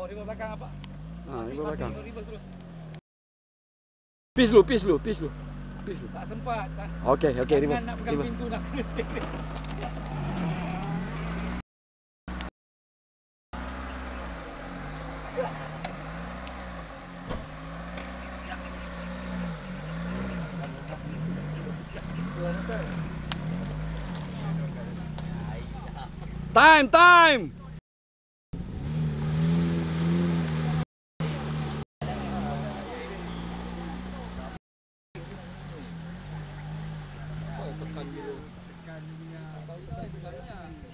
Oh, river belakang apa? Ha, belakang. River terus. Peace dulu, peace dulu, peace dulu. Peace dulu. Tak sempat. Tak. Okey, okey, river. Nak pegang river. pintu nak kena stick. Time, time. Tekan. Tekan minyak. Tahu tak tekan minyak.